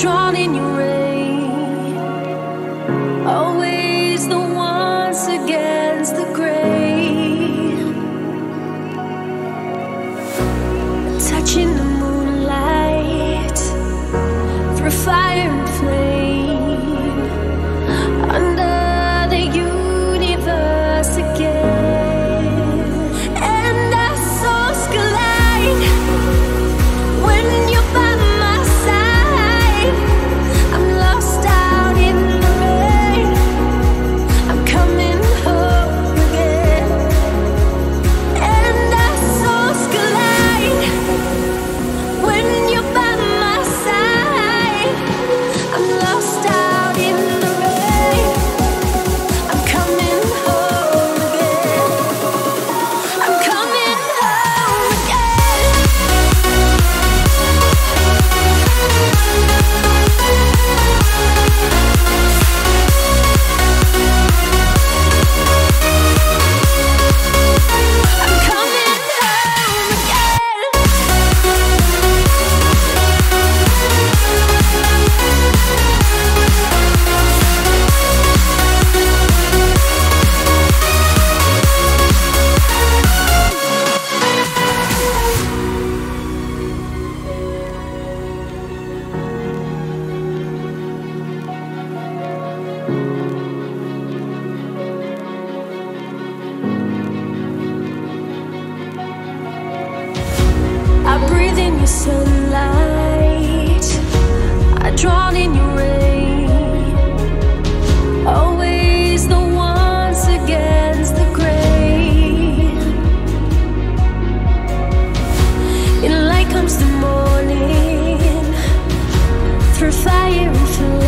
drawn in your rain, Always the once against the gray. Touching the moonlight through fire and flame. sunlight. I drown in your rain. Always the ones against the grain. Light comes the morning. Through fire and flame.